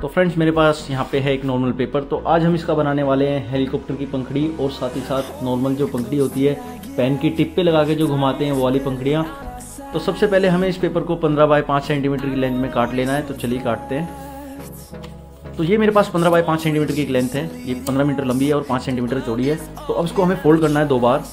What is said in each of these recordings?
तो फ्रेंड्स मेरे पास यहाँ पे है एक नॉर्मल पेपर तो आज हम इसका बनाने वाले हैं हेलीकॉप्टर की पंखड़ी और साथ ही साथ नॉर्मल जो पंखड़ी होती है पेन की टिप पे लगा के जो घुमाते हैं वो वाली पंखड़ियाँ। तो सबसे पहले हमें इस पेपर को 15 बाय 5 सेंटीमीटर की लेंथ में काट लेना है। तो चलिए काटते हैं। तो ये मेरे पास 15 बाय 5 सेंटीमीटर की एक लेंथ है। ये 15 मीटर लंबी है और 5 सेंटीमीटर चौड़ी है। तो अब इसको हमें फोल्ड करना है दो बार।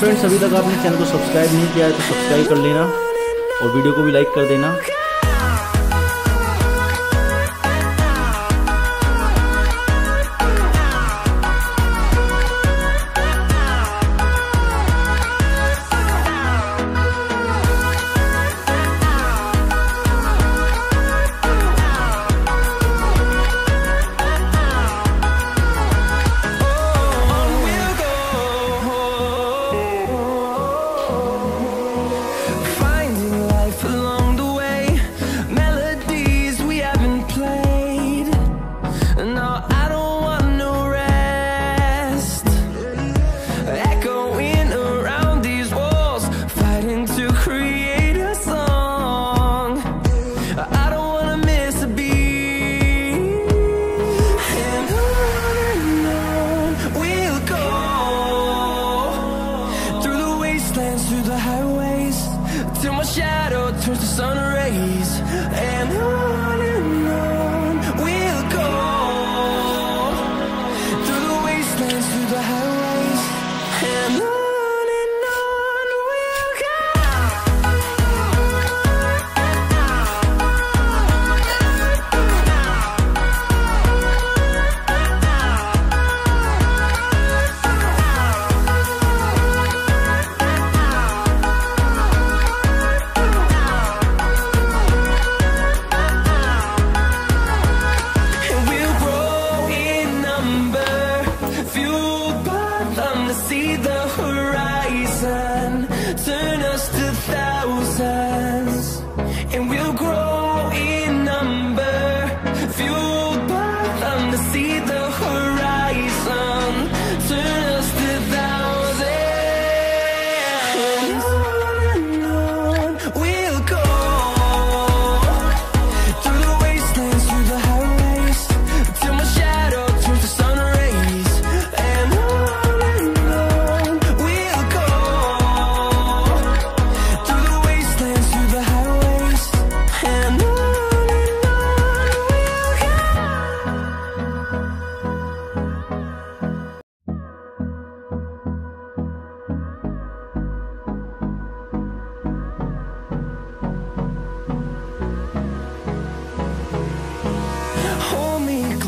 फ्रेंड्स अभी तक आपने चैनल को सब्सक्राइब नहीं किया है तो सब्सक्राइब कर लेना और वीडियो को भी लाइक कर देना। Turns to create a song. I don't want to miss a beat. And no, no, we'll go through the wasteland, through the highways, through the shadows towards the sun rays and on and on